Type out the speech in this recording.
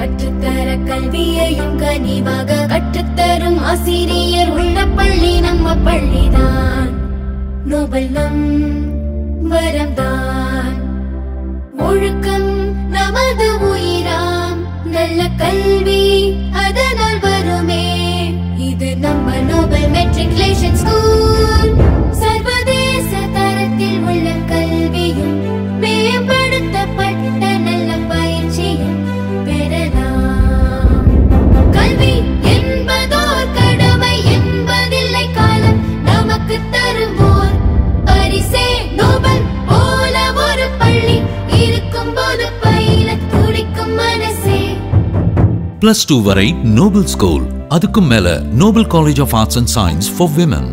கற்றுத்தர கல்வியையும் கனிவாக கற்றுத்தரும் ஆசிரியர் உள்ள பள்ளி நம்ம பள்ளிதான். நோபல் நம் வரம்தான். ஒழுக்கம் நமது உயிராம். நல்ல கல்வி அதனால் பிளஸ் டூ வரை நோபல் ஸ்கூல் அதுக்கும் மேல Nobel college of arts and science for women